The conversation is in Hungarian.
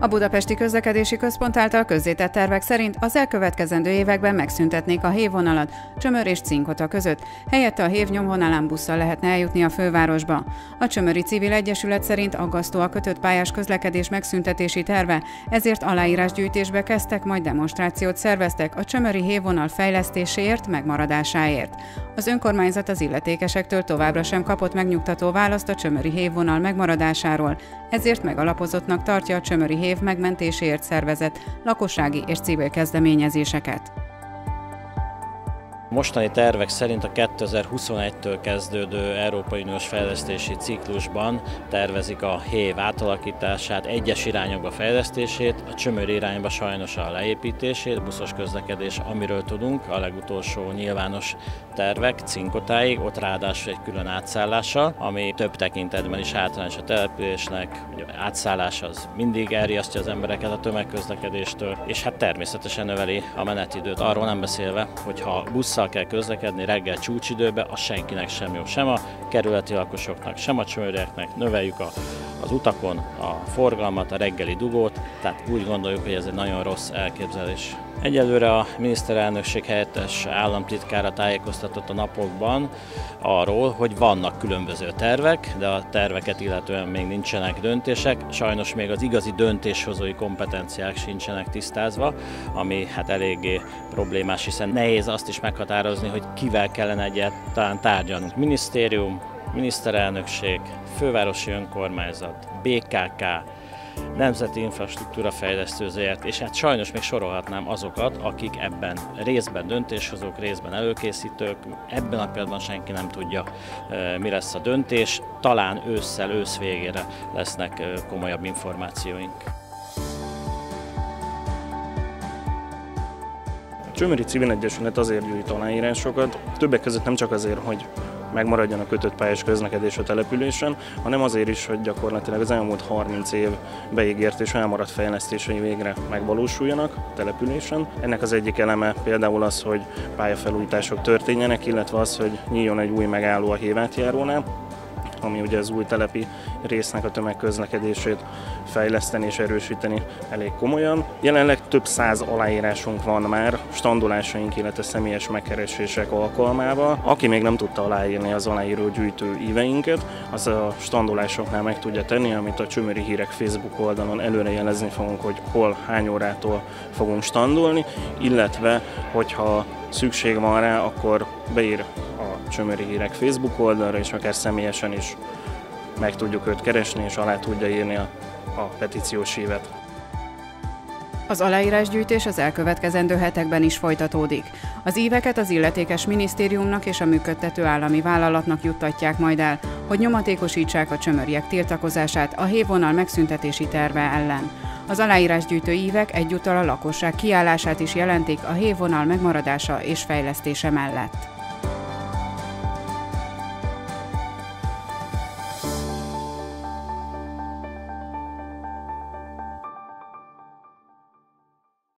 A Budapesti Közlekedési Központ által közzétett tervek szerint az elkövetkezendő években megszüntetnék a hévvonalat Csömör és Cinkota között, helyette a hév nyomvonalán busszal lehetne eljutni a fővárosba. A Csömöri Civil Egyesület szerint aggasztó a kötött pályás közlekedés megszüntetési terve, ezért aláírásgyűjtésbe kezdtek, majd demonstrációt szerveztek a Csömöri hévvonal fejlesztéséért, megmaradásáért. Az önkormányzat az illetékesektől továbbra sem kapott megnyugtató választ a Csömöri hévvonal megmaradásáról, ezért megalapozottnak tartja a Csömöri év megmentéséért szervezett lakossági és civil kezdeményezéseket. Mostani tervek szerint a 2021-től kezdődő Európai Uniós fejlesztési ciklusban tervezik a HÉV átalakítását, egyes irányokba fejlesztését, a csömör irányba sajnos a leépítését, buszos közlekedés, amiről tudunk, a legutolsó nyilvános tervek Cinkotáig, ott ráadásul egy külön átszállással, ami több tekintetben is hátrányos a településnek, hogy átszállás az mindig elriasztja az embereket a tömegközlekedéstől, és hát természetesen növeli a menetidőt, arról nem beszélve, hogyha busz busszal kell közlekedni reggel csúcsidőbe, az senkinek sem jó, sem a kerületi lakosoknak, sem a csőröknek, növeljük a, az utakon a forgalmat, a reggeli dugót, tehát úgy gondoljuk, hogy ez egy nagyon rossz elképzelés. Egyelőre a miniszterelnökség helyettes államtitkára tájékoztatott a napokban arról, hogy vannak különböző tervek, de a terveket illetően még nincsenek döntések. Sajnos még az igazi döntéshozói kompetenciák sincsenek tisztázva, ami hát eléggé problémás, hiszen nehéz azt is meghatározni, hogy kivel kellene egyáltalán tárgyalnunk. Minisztérium, miniszterelnökség, fővárosi önkormányzat, BKK, Nemzeti Infrastruktúra Fejlesztő ZRT, és hát sajnos még sorolhatnám azokat, akik ebben részben döntéshozók, részben előkészítők, ebben a pillanatban senki nem tudja, mi lesz a döntés, talán ősszel, ősz végére lesznek komolyabb információink. A Csömöri Civil Egyesület azért gyűjt aláírásokat, többek között nem csak azért, hogy megmaradjon a kötött pályás közlekedés a településen, hanem azért is, hogy gyakorlatilag az elmúlt 30 év beígért és elmaradt fejlesztései végre megvalósuljanak a településen. Ennek az egyik eleme például az, hogy pályafelújítások történjenek, illetve az, hogy nyíljon egy új megálló a Hévátjárónál, ami ugye az új telepi résznek a tömegközlekedését fejleszteni és erősíteni elég komolyan. Jelenleg több száz aláírásunk van már standolásaink, illetve személyes megkeresések alkalmával. Aki még nem tudta aláírni az aláíró gyűjtő íveinket, az a standolásoknál meg tudja tenni, amit a Csömöri Hírek Facebook oldalon előre jelezni fogunk, hogy hol, hány órától fogunk standolni, illetve hogyha szükség van rá, akkor beír Csömöri Hírek Facebook oldalra, és akár személyesen is meg tudjuk őt keresni, és alá tudja írni a, a petíciós hívet. Az aláírásgyűjtés az elkövetkezendő hetekben is folytatódik. Az éveket az illetékes minisztériumnak és a működtető állami vállalatnak juttatják majd el, hogy nyomatékosítsák a csömöriek tiltakozását a hévonal megszüntetési terve ellen. Az aláírásgyűjtő ívek egyúttal a lakosság kiállását is jelentik a hévonal megmaradása és fejlesztése mellett.